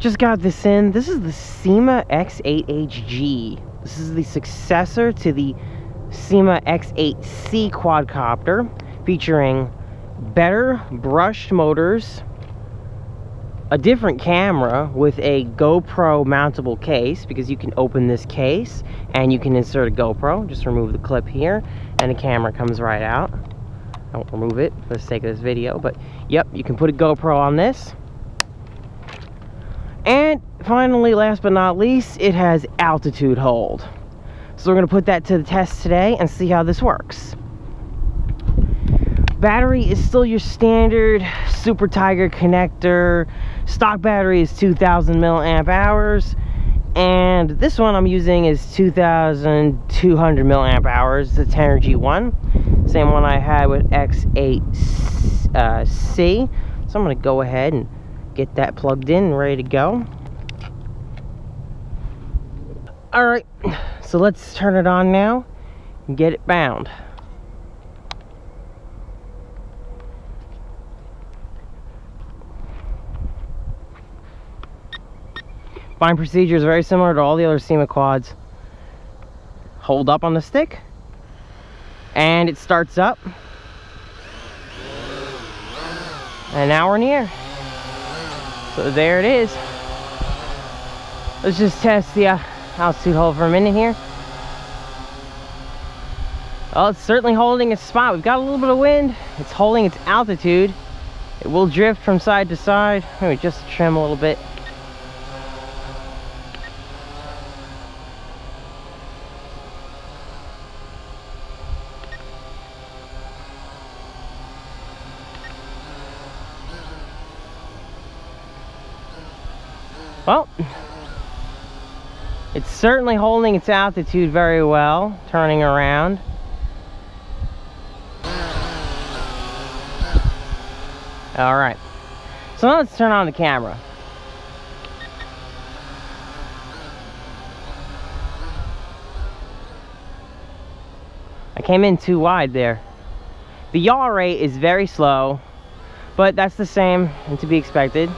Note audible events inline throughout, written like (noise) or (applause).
just got this in. This is the Syma X8HG. This is the successor to the Syma X8C quadcopter, featuring better brushed motors, a different camera with a GoPro mountable case because you can open this case and you can insert a GoPro. Just remove the clip here and the camera comes right out. I won't remove it for the sake of this video, but yep, you can put a GoPro on this. And finally, last but not least, it has altitude hold. So we're gonna put that to the test today and see how this works. Battery is still your standard Super Tiger connector. Stock battery is 2000 milliamp hours. And this one I'm using is 2200 milliamp hours, the Tenergy one. Same one I had with X8C. Uh, so I'm gonna go ahead and get that plugged in ready to go. All right, so let's turn it on now and get it bound. Bind procedure is very similar to all the other Syma quads. Hold up on the stick, and it starts up. And now we're in the air. So there it is. Let's just test the uh, altitude hold for a minute here. Well, it's certainly holding its spot. We've got a little bit of wind. It's holding its altitude. It will drift from side to side. Maybe just trim a little bit. Well, it's certainly holding its altitude very well, turning around. All right, so now let's turn on the camera. I came in too wide there. The yaw rate is very slow, but that's the same and to be expected.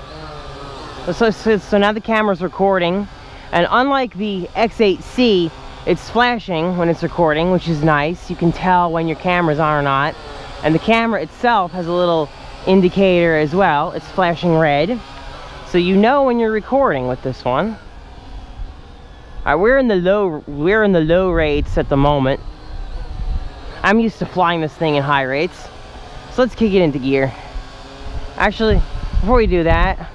So, so, so now the camera's recording, and unlike the X8C, it's flashing when it's recording, which is nice. You can tell when your camera's on or not. And the camera itself has a little indicator as well. It's flashing red. So you know when you're recording with this one. Alright, we're in the low we're in the low rates at the moment. I'm used to flying this thing in high rates. So let's kick it into gear. Actually, before we do that,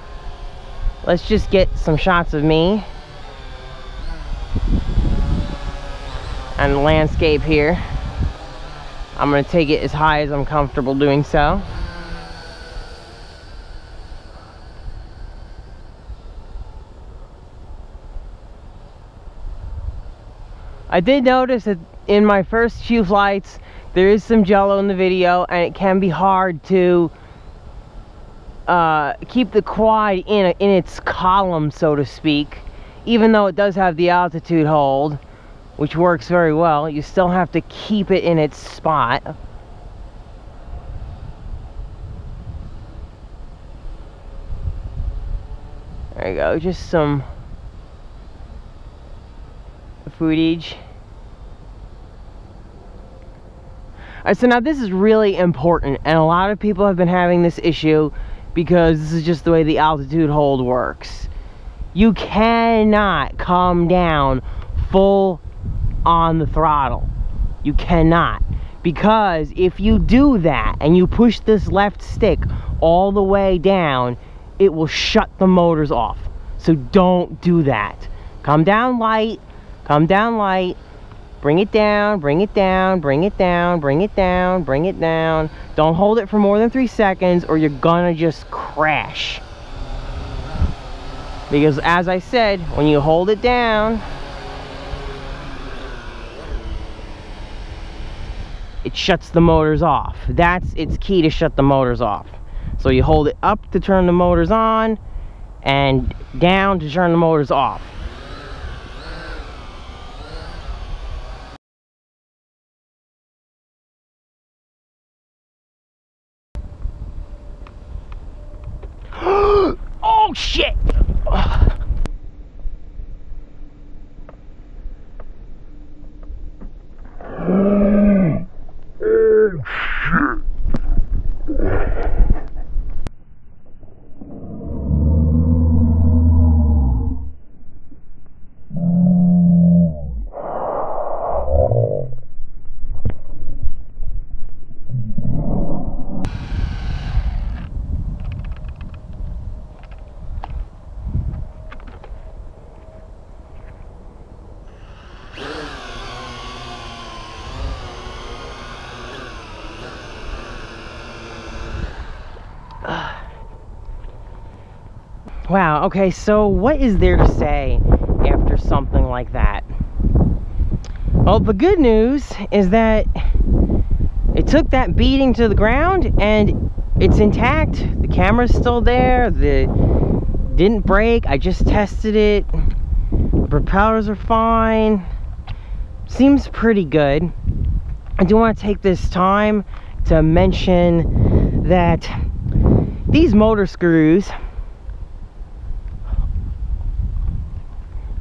let's just get some shots of me and landscape here I'm gonna take it as high as I'm comfortable doing so I did notice that in my first few flights there is some jello in the video and it can be hard to uh, keep the quad in, in its column, so to speak. Even though it does have the altitude hold, which works very well, you still have to keep it in its spot. There you go, just some footage. Alright, so now this is really important, and a lot of people have been having this issue because this is just the way the altitude hold works. You cannot come down full on the throttle. You cannot. Because if you do that and you push this left stick all the way down, it will shut the motors off. So don't do that. Come down light, come down light, Bring it down, bring it down, bring it down, bring it down, bring it down. Don't hold it for more than three seconds or you're gonna just crash. Because as I said, when you hold it down, it shuts the motors off. That's its key to shut the motors off. So you hold it up to turn the motors on and down to turn the motors off. (gasps) oh shit! Wow, okay, so what is there to say after something like that? Well, the good news is that it took that beating to the ground and it's intact. The camera's still there. The didn't break. I just tested it. The propellers are fine. Seems pretty good. I do want to take this time to mention that these motor screws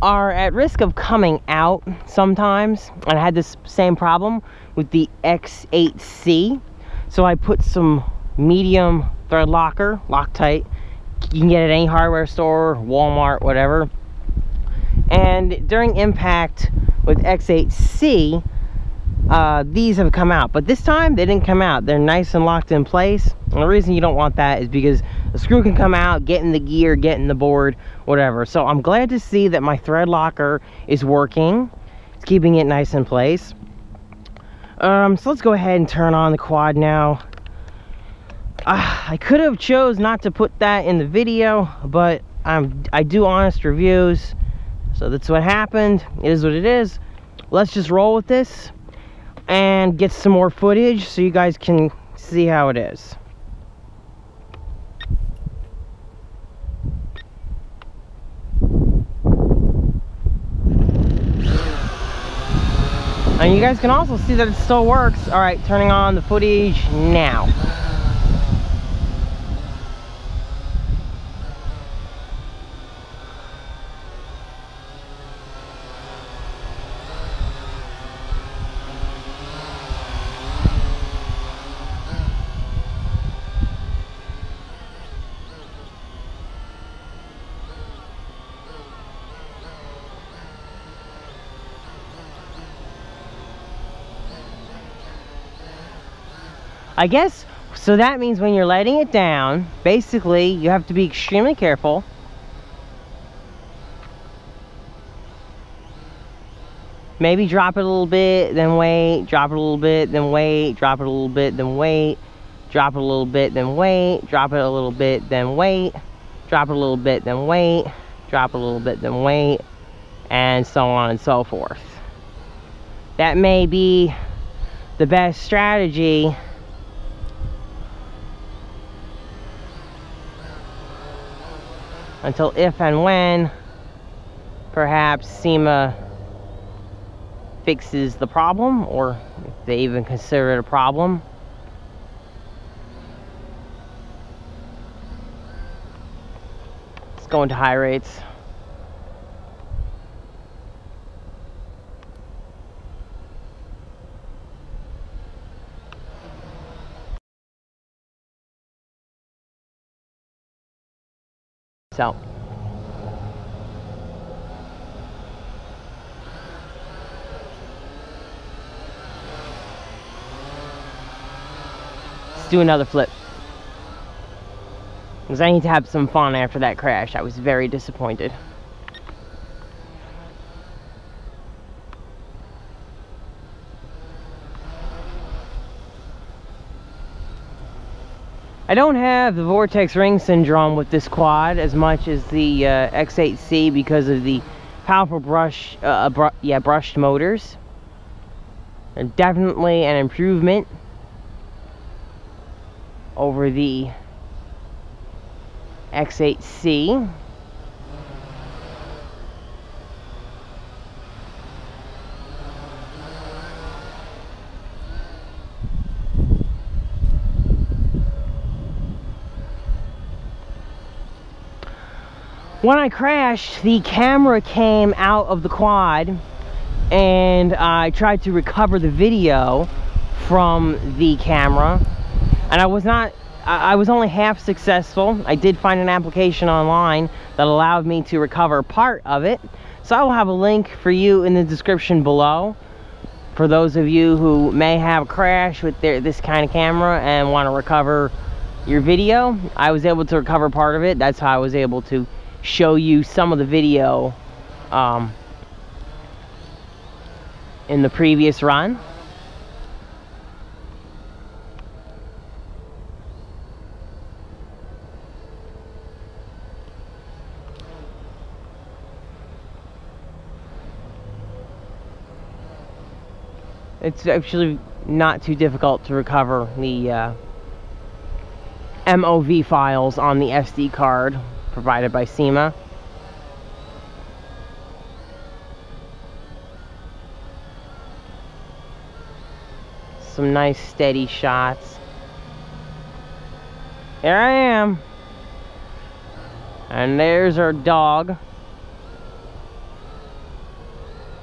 are at risk of coming out sometimes and I had this same problem with the X8C so I put some medium thread locker Loctite. You can get it at any hardware store Walmart whatever. And during impact with X8C uh, these have come out but this time they didn't come out. They're nice and locked in place. And the reason you don't want that is because the screw can come out get in the gear get in the board whatever. So I'm glad to see that my thread locker is working. It's keeping it nice in place. Um, so let's go ahead and turn on the quad now. Uh, I could have chose not to put that in the video but I'm I do honest reviews. So that's what happened. It is what it is. Let's just roll with this and get some more footage so you guys can see how it is. And you guys can also see that it still works. All right, turning on the footage now. I guess, so that means when you're letting it down, basically you have to be extremely careful. Maybe drop it a little bit, then wait, drop it a little bit, then wait, drop it a little bit, then wait, drop it a little bit, then wait, drop it a little bit, then wait, drop it a little bit, then wait, drop it a little bit, then wait, and so on and so forth. That may be the best strategy until if and when perhaps Syma fixes the problem or if they even consider it a problem. It's going to high rates. So. Let's do another flip. Because I need to have some fun after that crash. I was very disappointed. I don't have the vortex ring syndrome with this quad as much as the uh, X8C because of the powerful brush, uh, br yeah, brushed motors. Definitely an improvement over the X8C. when I crashed, the camera came out of the quad and I tried to recover the video from the camera and I was not I was only half successful. I did find an application online that allowed me to recover part of it. So I will have a link for you in the description below for those of you who may have a crash with their, this kind of camera and want to recover your video. I was able to recover part of it. That's how I was able to show you some of the video um, in the previous run. It's actually not too difficult to recover the uh, MOV files on the SD card provided by Syma. Some nice steady shots. Here I am. And there's our dog.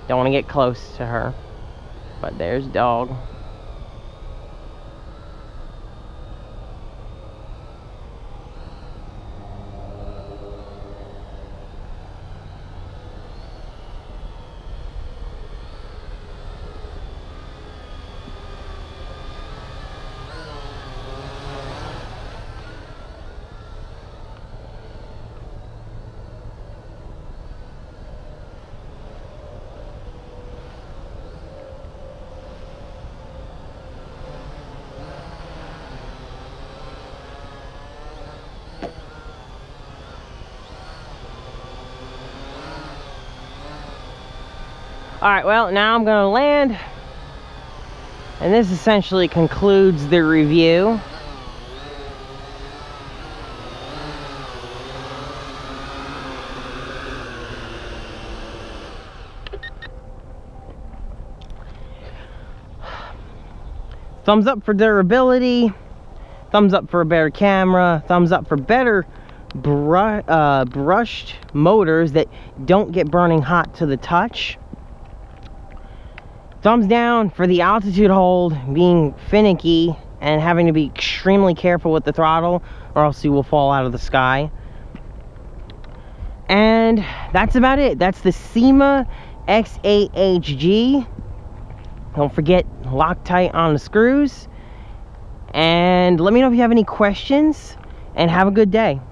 Don't want to get close to her. But there's dog. All right, well, now I'm gonna land. And this essentially concludes the review. Thumbs up for durability. Thumbs up for a better camera. Thumbs up for better uh, brushed motors that don't get burning hot to the touch. Thumbs down for the altitude hold being finicky and having to be extremely careful with the throttle or else you will fall out of the sky. And that's about it. That's the Syma X8HG. Don't forget, Loctite on the screws. And let me know if you have any questions and have a good day.